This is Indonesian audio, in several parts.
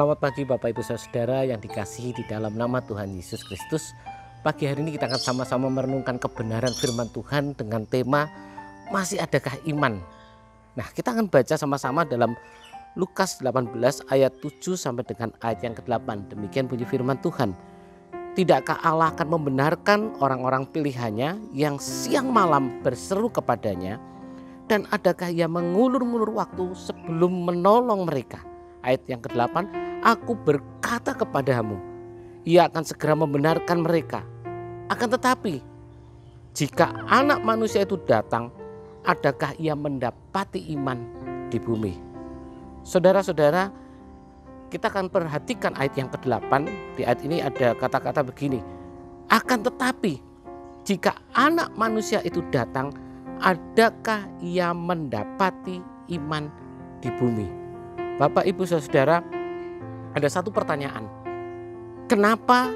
Selamat pagi Bapak Ibu Saudara yang dikasihi di dalam nama Tuhan Yesus Kristus. Pagi hari ini kita akan sama-sama merenungkan kebenaran firman Tuhan dengan tema Masih adakah iman? Nah, kita akan baca sama-sama dalam Lukas 18 ayat 7 sampai dengan ayat yang ke-8. Demikian bunyi firman Tuhan. Tidakkah Allah akan membenarkan orang-orang pilihannya yang siang malam berseru kepadanya? Dan adakah ia mengulur-ngulur waktu sebelum menolong mereka? Ayat yang ke-8, Aku berkata kepadamu, ia akan segera membenarkan mereka. Akan tetapi, jika anak manusia itu datang, adakah ia mendapati iman di bumi? Saudara-saudara, kita akan perhatikan ayat yang ke-8. Di ayat ini ada kata-kata begini. Akan tetapi, jika anak manusia itu datang, adakah ia mendapati iman di bumi? Bapak, Ibu, Saudara, ada satu pertanyaan. Kenapa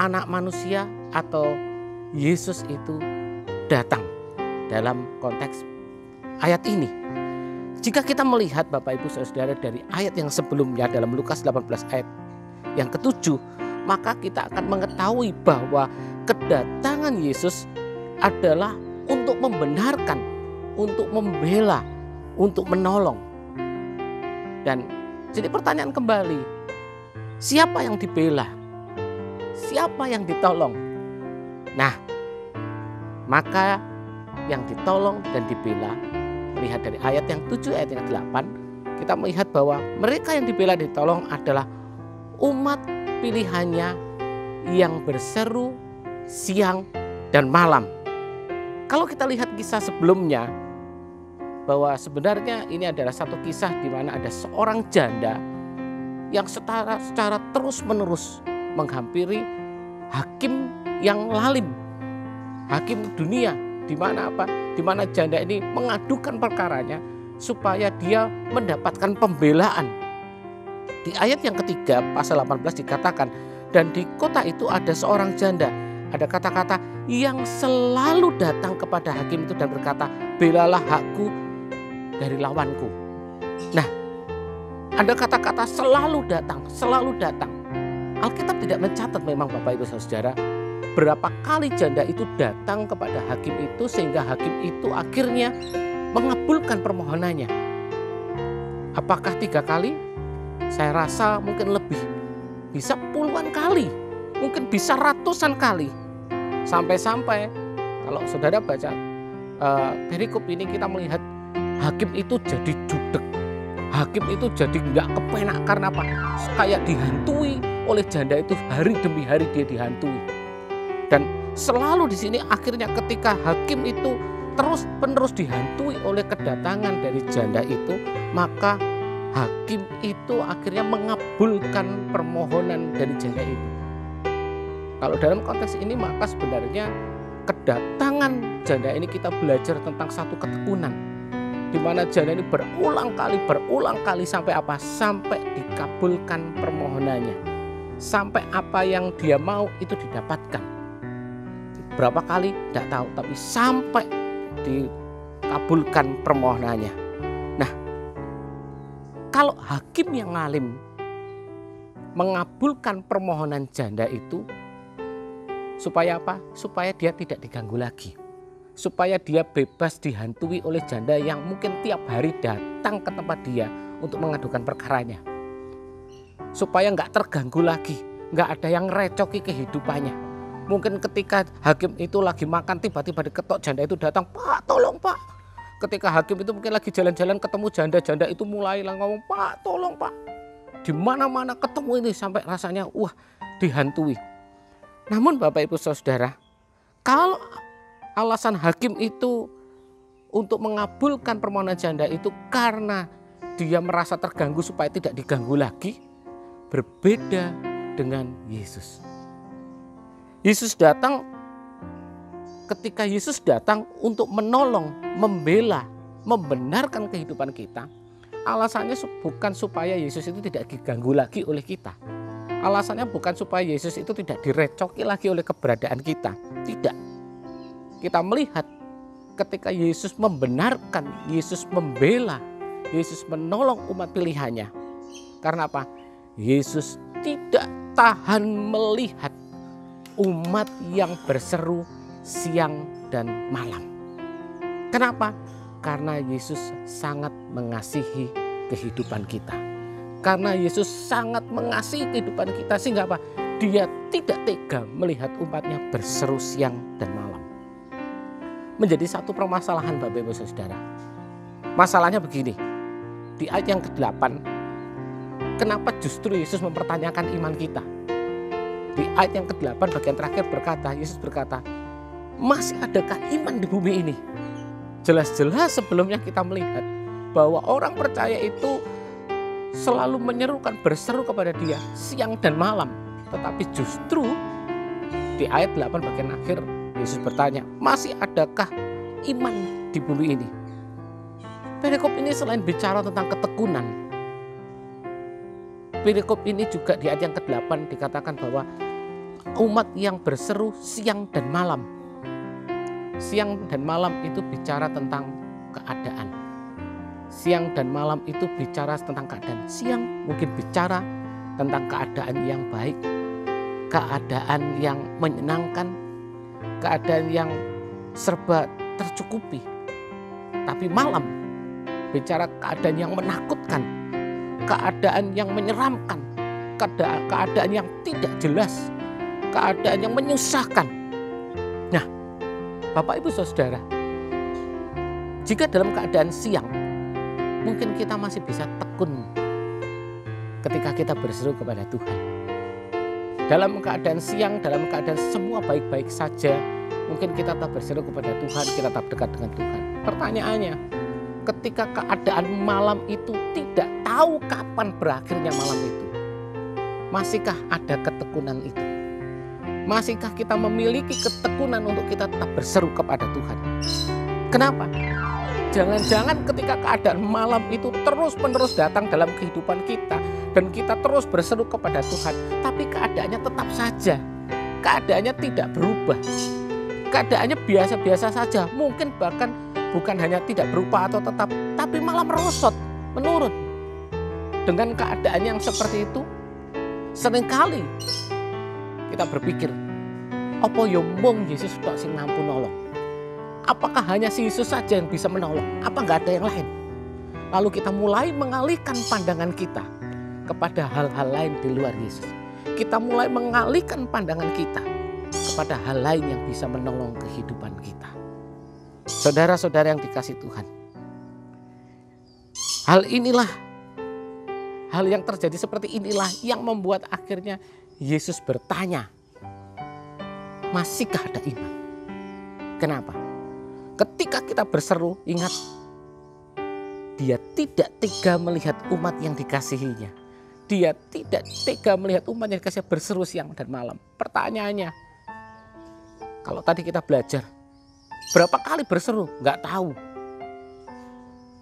anak manusia atau Yesus itu datang dalam konteks ayat ini? Jika kita melihat Bapak Ibu Saudara dari ayat yang sebelumnya dalam Lukas 18 ayat yang ketujuh, maka kita akan mengetahui bahwa kedatangan Yesus adalah untuk membenarkan, untuk membela, untuk menolong. Dan jadi pertanyaan kembali, siapa yang dibela? Siapa yang ditolong? Nah, maka yang ditolong dan dibela melihat dari ayat yang 7 ayat yang 8 kita melihat bahwa mereka yang dibela ditolong adalah umat pilihannya yang berseru siang dan malam. Kalau kita lihat kisah sebelumnya bahwa sebenarnya ini adalah satu kisah di mana ada seorang janda yang secara, secara terus-menerus menghampiri hakim yang lalim, hakim dunia, di mana apa? Di mana janda ini mengadukan perkaranya supaya dia mendapatkan pembelaan. Di ayat yang ketiga pasal 18 dikatakan dan di kota itu ada seorang janda ada kata-kata yang selalu datang kepada hakim itu dan berkata, "Belalah hakku dari lawanku. Nah, ada kata-kata selalu datang, selalu datang. Alkitab tidak mencatat memang Bapak Ibu Saudara berapa kali janda itu datang kepada hakim itu sehingga hakim itu akhirnya mengabulkan permohonannya. Apakah tiga kali? Saya rasa mungkin lebih. Bisa puluhan kali, mungkin bisa ratusan kali. Sampai-sampai kalau saudara baca uh, perikop ini kita melihat hakim itu jadi judek hakim itu jadi nggak kepenak karena apa? Kayak dihantui oleh janda itu hari demi hari dia dihantui. Dan selalu di sini akhirnya ketika hakim itu terus penerus dihantui oleh kedatangan dari janda itu maka hakim itu akhirnya mengabulkan permohonan dari janda itu. Kalau dalam konteks ini maka sebenarnya kedatangan janda ini kita belajar tentang satu ketekunan di mana janda ini berulang kali berulang kali sampai apa? Sampai dikabulkan permohonannya. Sampai apa yang dia mau itu didapatkan. Berapa kali? Tidak tahu tapi sampai dikabulkan permohonannya. Nah kalau hakim yang ngalim mengabulkan permohonan janda itu supaya apa? Supaya dia tidak diganggu lagi supaya dia bebas dihantui oleh janda yang mungkin tiap hari datang ke tempat dia untuk mengadukan perkaranya. Supaya nggak terganggu lagi, nggak ada yang recoki kehidupannya. Mungkin ketika hakim itu lagi makan tiba-tiba diketok janda itu datang, Pak tolong Pak. Ketika hakim itu mungkin lagi jalan-jalan ketemu janda-janda itu mulai ngomong, Pak tolong Pak. Di mana-mana ketemu ini sampai rasanya wah dihantui. Namun Bapak Ibu Saudara, kalau alasan hakim itu untuk mengabulkan permohonan janda itu karena dia merasa terganggu supaya tidak diganggu lagi berbeda dengan Yesus. Yesus datang ketika Yesus datang untuk menolong, membela, membenarkan kehidupan kita. Alasannya bukan supaya Yesus itu tidak diganggu lagi oleh kita. Alasannya bukan supaya Yesus itu tidak direcoki lagi oleh keberadaan kita. Tidak kita melihat ketika Yesus membenarkan, Yesus membela, Yesus menolong umat pilihannya. Karena apa? Yesus tidak tahan melihat umat yang berseru siang dan malam. Kenapa? Karena Yesus sangat mengasihi kehidupan kita. Karena Yesus sangat mengasihi kehidupan kita sehingga apa? Dia tidak tega melihat umatnya berseru siang dan malam. Menjadi satu permasalahan Bapak Ibu Saudara. Masalahnya begini. Di ayat yang ke-8 kenapa justru Yesus mempertanyakan iman kita? Di ayat yang ke-8 bagian terakhir berkata, Yesus berkata, masih adakah iman di bumi ini? Jelas-jelas sebelumnya kita melihat bahwa orang percaya itu selalu menyerukan berseru kepada dia siang dan malam. Tetapi justru di ayat 8 bagian akhir Yesus bertanya, masih adakah iman di bumi ini? Perikop ini selain bicara tentang ketekunan, perikop ini juga di ayat yang ke-8 dikatakan bahwa umat yang berseru siang dan malam siang dan malam itu bicara tentang keadaan. Siang dan malam itu bicara tentang keadaan. Siang mungkin bicara tentang keadaan yang baik, keadaan yang menyenangkan, keadaan yang serba tercukupi. Tapi malam bicara keadaan yang menakutkan, keadaan yang menyeramkan, keadaan yang tidak jelas, keadaan yang menyusahkan Bapak Ibu Saudara, jika dalam keadaan siang, mungkin kita masih bisa tekun ketika kita berseru kepada Tuhan. Dalam keadaan siang, dalam keadaan semua baik-baik saja, mungkin kita tetap berseru kepada Tuhan, kita tetap dekat dengan Tuhan. Pertanyaannya, ketika keadaan malam itu tidak tahu kapan berakhirnya malam itu, masihkah ada ketekunan itu? Masihkah kita memiliki ketekunan untuk kita tetap berseru kepada Tuhan? Kenapa? Jangan-jangan ketika keadaan malam itu terus-menerus datang dalam kehidupan kita dan kita terus berseru kepada Tuhan, tapi keadaannya tetap saja. Keadaannya tidak berubah. Keadaannya biasa-biasa saja. Mungkin bahkan bukan hanya tidak berupa atau tetap, tapi malah merosot, menurun. Dengan keadaan yang seperti itu, sering kali kita berpikir, apa yo ya mung Yesus tok sing mampu nolong? Apakah hanya si Yesus saja yang bisa menolong? Apa nggak ada yang lain? Lalu kita mulai mengalihkan pandangan kita kepada hal-hal lain di luar Yesus. Kita mulai mengalihkan pandangan kita kepada hal lain yang bisa menolong kehidupan kita. Saudara-saudara yang dikasih Tuhan. Hal inilah hal yang terjadi seperti inilah yang membuat akhirnya Yesus bertanya, masihkah ada iman? Kenapa? Ketika kita berseru, ingat, dia tidak tega melihat umat yang dikasihinya. Dia tidak tega melihat umat yang dikasih berseru siang dan malam. Pertanyaannya, kalau tadi kita belajar, berapa kali berseru? Nggak tahu.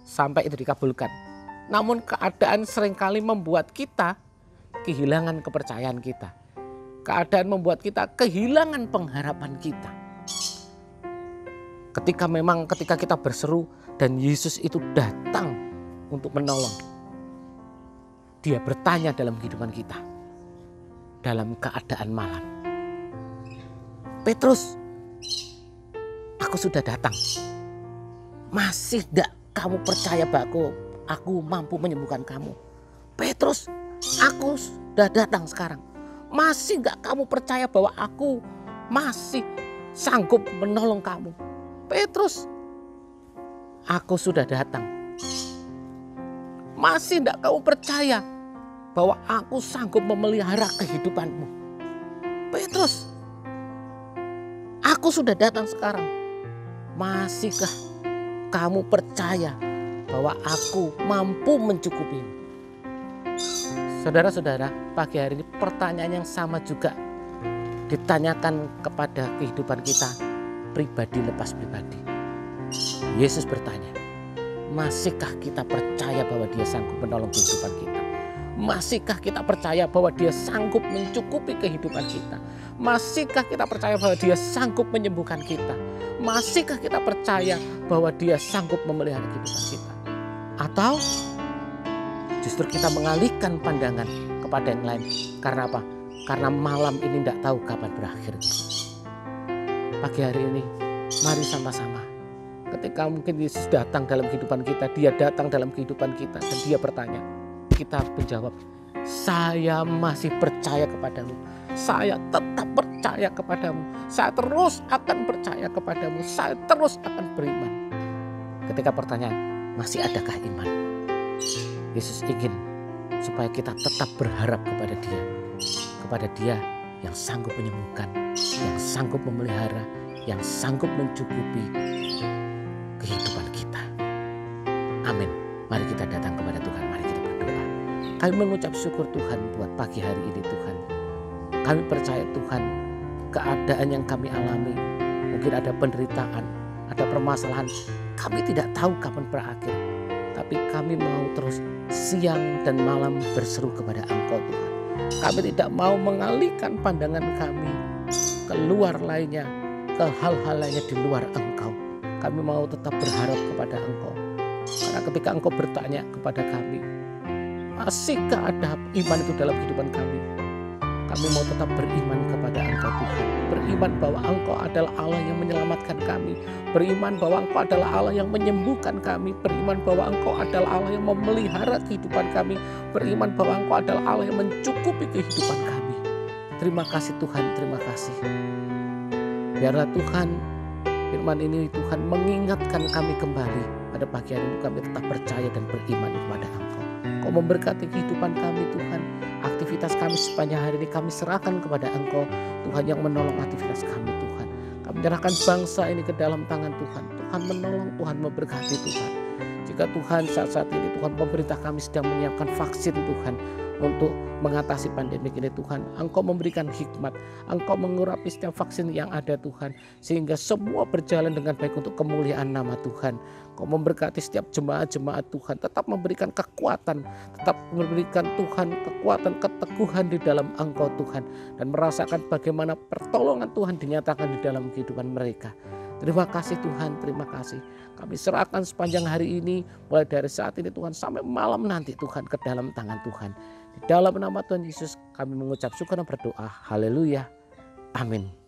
Sampai itu dikabulkan. Namun keadaan sering kali membuat kita kehilangan kepercayaan kita. Keadaan membuat kita kehilangan pengharapan kita. Ketika memang ketika kita berseru dan Yesus itu datang untuk menolong. Dia bertanya dalam kehidupan kita. Dalam keadaan malam. Petrus, aku sudah datang. Masih tidak kamu percaya bahwa aku mampu menyembuhkan kamu? Petrus, Aku sudah datang sekarang. Masih gak kamu percaya bahwa aku masih sanggup menolong kamu? Petrus, aku sudah datang. Masih tidak kamu percaya bahwa aku sanggup memelihara kehidupanmu? Petrus, aku sudah datang sekarang. Masihkah kamu percaya bahwa aku mampu mencukupimu? Saudara-saudara, pagi hari ini pertanyaan yang sama juga ditanyakan kepada kehidupan kita pribadi lepas pribadi. Yesus bertanya, masihkah kita percaya bahwa dia sanggup menolong kehidupan kita? Masihkah kita percaya bahwa dia sanggup mencukupi kehidupan kita? Masihkah kita percaya bahwa dia sanggup menyembuhkan kita? Masihkah kita percaya bahwa dia sanggup memelihara kehidupan kita? Atau justru kita mengalihkan pandangan kepada yang lain. Karena apa? Karena malam ini tidak tahu kapan berakhirnya. Pagi hari ini, mari sama-sama. Ketika mungkin Yesus datang dalam kehidupan kita, dia datang dalam kehidupan kita dan dia bertanya. Kita menjawab, saya masih percaya kepadamu. Saya tetap percaya kepadamu. Saya terus akan percaya kepadamu. Saya terus akan beriman. Ketika pertanyaan, masih adakah iman? Yesus ingin supaya kita tetap berharap kepada dia. Kepada dia yang sanggup menyembuhkan, yang sanggup memelihara, yang sanggup mencukupi kehidupan kita. Amin. Mari kita datang kepada Tuhan, mari kita berdoa. Kami mengucap syukur Tuhan buat pagi hari ini Tuhan. Kami percaya Tuhan keadaan yang kami alami. Mungkin ada penderitaan, ada permasalahan. Kami tidak tahu kapan berakhir. Tapi kami mau terus siang dan malam berseru kepada Engkau Tuhan. Kami tidak mau mengalihkan pandangan kami keluar lainnya, ke hal-hal lainnya di luar Engkau. Kami mau tetap berharap kepada Engkau. Karena ketika Engkau bertanya kepada kami, masihkah ada iman itu dalam kehidupan kami? Kami mau tetap beriman kepada Engkau Tuhan. Beriman bahwa Engkau adalah Allah yang menyelamatkan kami. Beriman bahwa Engkau adalah Allah yang menyembuhkan kami. Beriman bahwa Engkau adalah Allah yang memelihara kehidupan kami. Beriman bahwa Engkau adalah Allah yang mencukupi kehidupan kami. Terima kasih Tuhan, terima kasih. Biarlah Tuhan firman ini Tuhan mengingatkan kami kembali pada pagi hari ini kami tetap percaya dan beriman kepada Engkau. Kau memberkati kehidupan kami Tuhan. Aktivitas kami sepanjang hari ini kami serahkan kepada Engkau. Tuhan yang menolong aktivitas kami Tuhan. Kami menyerahkan bangsa ini ke dalam tangan Tuhan. Tuhan menolong, Tuhan memberkati Tuhan. Jika Tuhan saat-saat ini Tuhan pemerintah kami sedang menyiapkan vaksin Tuhan untuk mengatasi pandemi ini Tuhan. Engkau memberikan hikmat, Engkau mengurapi setiap vaksin yang ada Tuhan. Sehingga semua berjalan dengan baik untuk kemuliaan nama Tuhan. Kau memberkati setiap jemaat-jemaat Tuhan. Tetap memberikan kekuatan, tetap memberikan Tuhan kekuatan, keteguhan di dalam Engkau Tuhan. Dan merasakan bagaimana pertolongan Tuhan dinyatakan di dalam kehidupan mereka. Terima kasih Tuhan, terima kasih. Kami serahkan sepanjang hari ini, mulai dari saat ini Tuhan sampai malam nanti Tuhan ke dalam tangan Tuhan. Di dalam nama Tuhan Yesus kami mengucap syukur dan berdoa. Haleluya. Amin.